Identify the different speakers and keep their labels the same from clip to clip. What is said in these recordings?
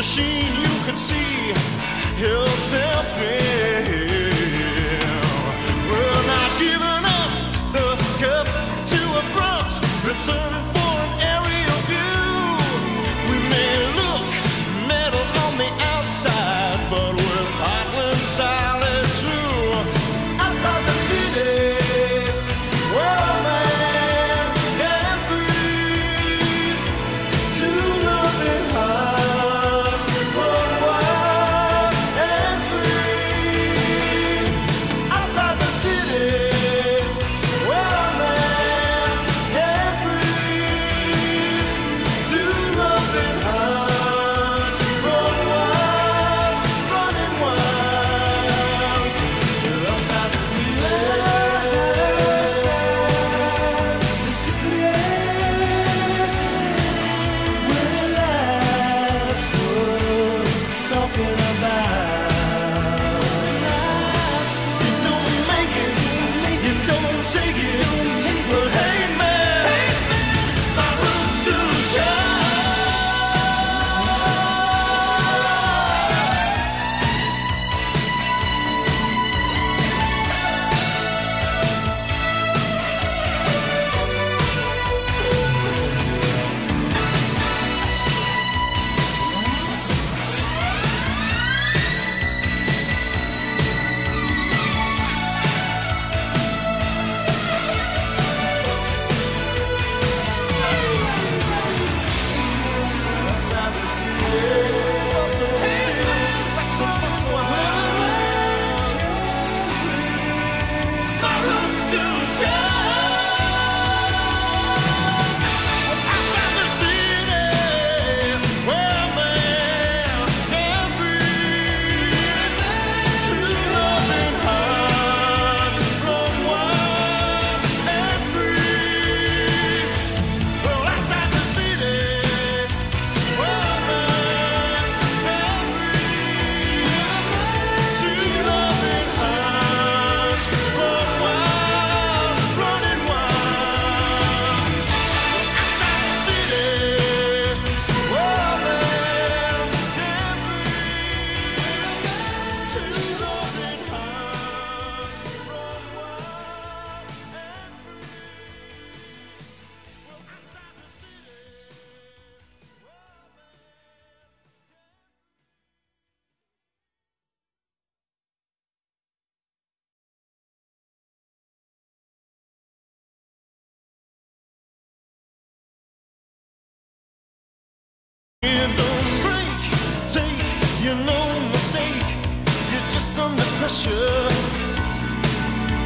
Speaker 1: machine you could see yourself in.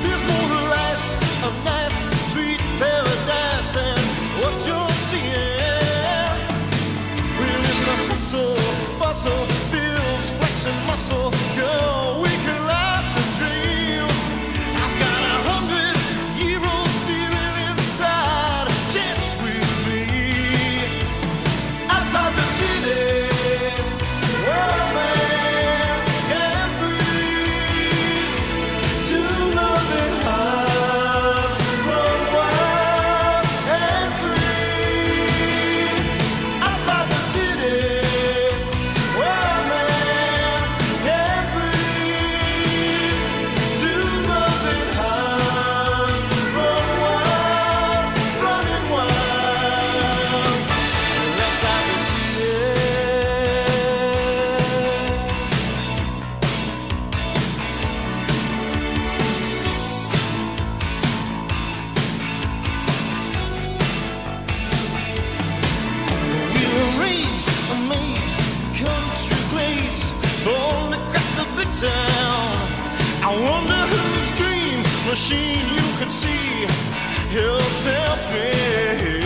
Speaker 1: There's more to life, a life, paradise, and what you're seeing. We're in a hustle, bustle. machine you can see himself in.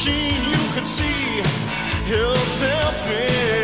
Speaker 1: machine you could see yourself in.